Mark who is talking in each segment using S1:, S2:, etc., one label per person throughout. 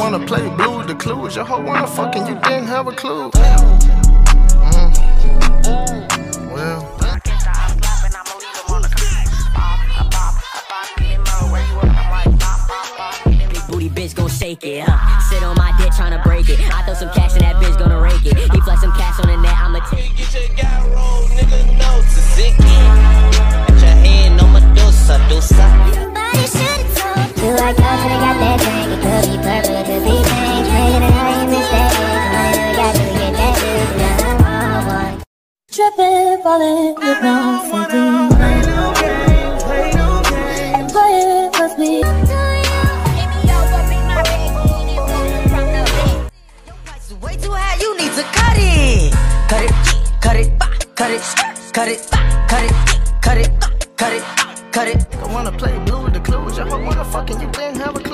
S1: wanna play blue, the clue is your hoe wanna fuck and you didn't have a clue. Mm. Well.
S2: Big booty bitch gon' shake it, huh? Sit on my dick tryna break it. I throw some cash and that bitch gonna rake it. He flex some cash on the net, I'ma take
S3: Get
S4: Tripping, falling with no safety. Play it with me.
S3: Way too high, you need to cut it. Cut it, cut it, cut it, cut it, cut it, cut it, cut it, cut it.
S1: I wanna play blue, with the clue is your hoe wanna fuck and you didn't have a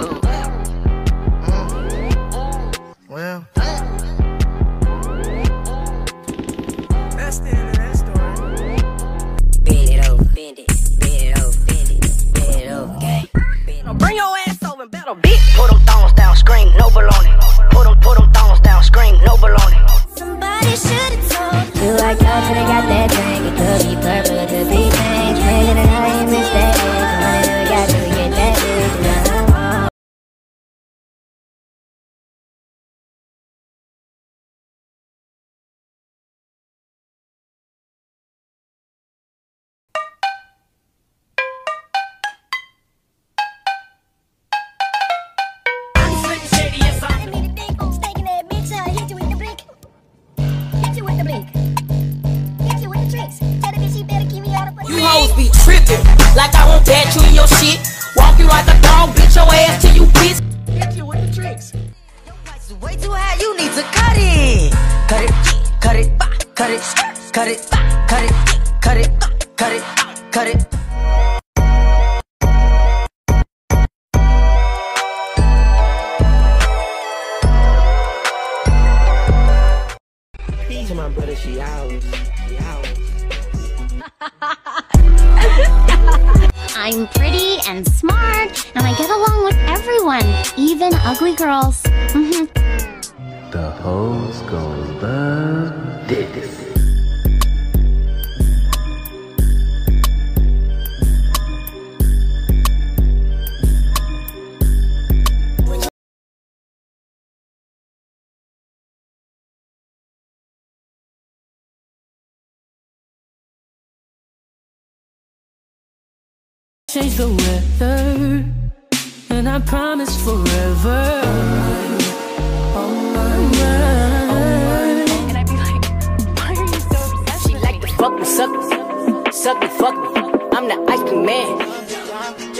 S4: told you like oh, y'all got that drink. It could be purple, it could be
S3: hoes be tripping, like I won't bat you in your shit. Walk you out the dog, bitch your ass till you piss. Hit you with the tricks. Your price is way too high, you need to cut it. Cut it, cut it, cut it, cut it, cut it, cut it, cut it, cut it.
S5: To my brother, she ours. She ours.
S6: I'm pretty and smart, and I get along with everyone, even ugly girls. Mhm.
S7: The hoes gon' love this.
S8: Change the weather, and I promise forever. All.
S2: And I'd be like, why are you so obsessed? She like to fuck me, suck me, suck me, fuck me. I'm the ice cream man.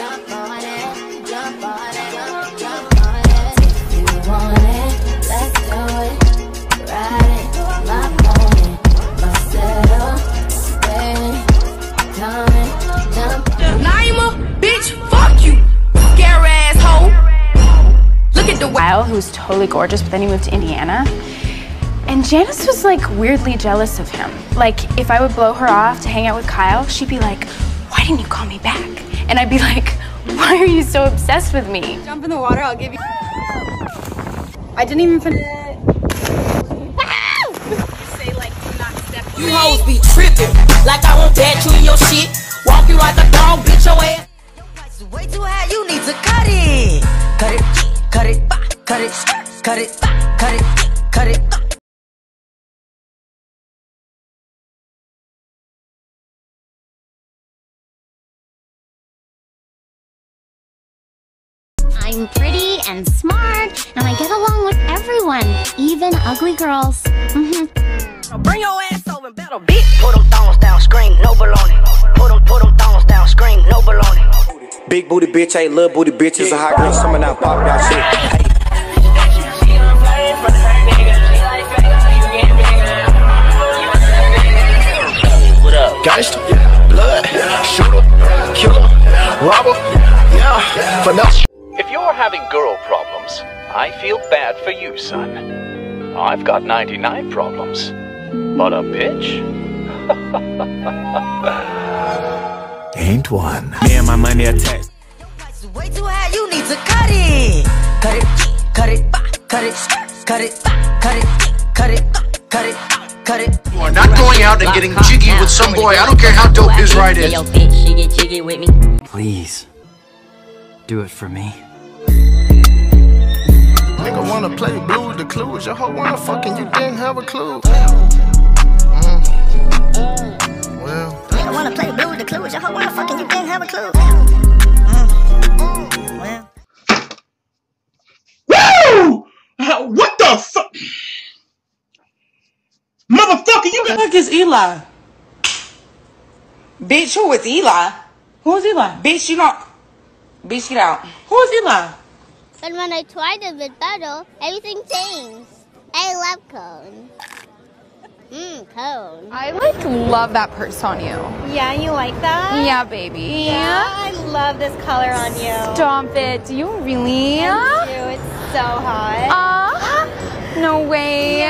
S3: At the way.
S9: Kyle, who's totally gorgeous, but then he moved to Indiana. And Janis was like weirdly jealous of him. Like, if I would blow her off to hang out with Kyle, she'd be like, Why didn't you call me back? And I'd be like, Why are you so obsessed with me?
S10: Jump in the water, I'll give you. I didn't even finish. Say like, do not step.
S3: You hoes be tripping, like I won't bat you in your shit. Walk you out the dog, bitch your ass. Your price is way too high, you need to cut it. Cut it, cut it, bah, cut it, cut it, cut it, cut it. bah.
S6: I'm pretty and smart, and I get along with everyone, even ugly girls. Mhm.
S3: Bring your ass over and battle, bitch. Put them thongs down, scream, no baloney. Put them, put them thongs down, scream, no baloney.
S5: Big booty bitch, ain't little booty bitches. A hot girl, summer now pop that shit. Hey.
S11: I feel bad for you, son. I've got 99 problems. But a bitch?
S7: Ain't one. Me and my money attached.
S3: Price way too high, you need to cut it. Cut it, cut it, cut it, cut it, cut it, cut it, cut it, cut it.
S1: You are not going out and getting jiggy with some boy. I don't care how dope his ride is.
S2: Yo, bitch, she get jiggy with me.
S12: Please, do it for me.
S1: Nigga wanna play blues, the clues. Your hoe wanna fucking, you didn't have a clue. Mm. Well,
S13: Nigga wanna play blue, the clues. Your hoe wanna fucking, you didn't have a clue.
S14: Woo! What the fuck? Motherfucker, you got.
S15: Fuck is Eli? Bitch, who is Eli? Who is Eli? Bitch, you don't. Bitch, get out. Who is Eli?
S16: But when I tried it with butter, everything changed. I love cone. Mmm, cone.
S10: I like love that purse on you.
S17: Yeah, you like that?
S10: Yeah, baby.
S17: Yeah, I love this color on you.
S10: Stomp it. Do you really?
S17: I do. It's so hot.
S10: Ah, no way.